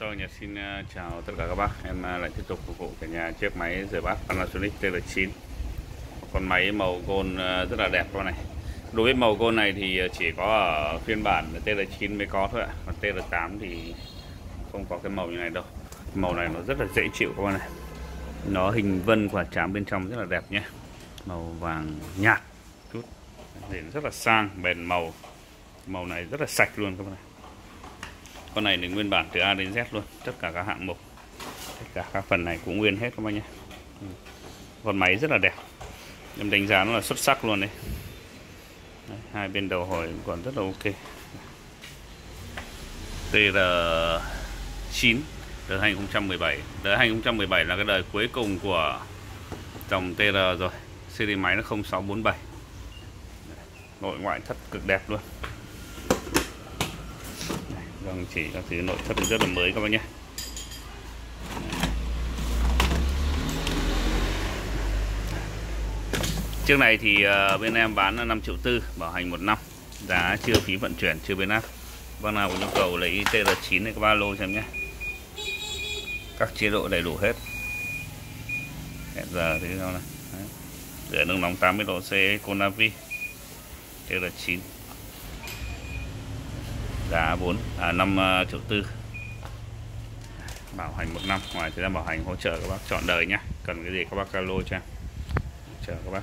Sau nhà xin ờ, chào tất cả các bác. Em ờ, lại tiếp tục phục vụ cả nhà chiếc máy rửa bát Panasonic TL9 Con máy màu gold ờ, rất là đẹp con này. Đối với màu gold này thì chỉ có ở phiên bản TL9 mới có thôi ạ. Còn TL8 thì không có cái màu như này đâu. Màu này nó rất là dễ chịu các bạn này. Nó hình vân quả trám bên trong rất là đẹp nhé. Màu vàng nhạt chút. Nhìn rất là sang, bền màu. Màu này rất là sạch luôn các bạn này con này thì nguyên bản từ A đến Z luôn tất cả các hạng mục. Tất cả các phần này cũng nguyên hết các bác nhé. Ừ. Con máy rất là đẹp. Em đánh giá nó là xuất sắc luôn đấy, đấy hai bên đầu hồi còn rất là ok. TR9 đời 2017 đời 2017 là cái đời cuối cùng của dòng TR rồi. Series máy nó 0647 nội ngoại thất cực đẹp luôn vâng chỉ các thứ nội thất rất là mới các bạn nhé. Chiếc này thì ờ, bên em bán là 5 triệu tư, bảo hành một năm. Giá chưa phí vận chuyển, chưa biến áp. Bác nào có nhu cầu lấy TR9 này có ba lô xem nhé. Các chế độ đầy đủ hết. Hẹn giờ thế nào này. Rửa nước nóng 80 độ C Conavi TR9 giá 4 à, 5 à, triệu tư. Bảo hành một năm ngoài thời gian bảo hành hỗ trợ các bác chọn đời nhé cần cái gì các bác alo cho em. Chờ các bác.